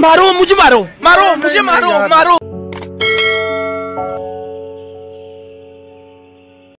मारो मुझे मारो मारो मुझे मारो मारो।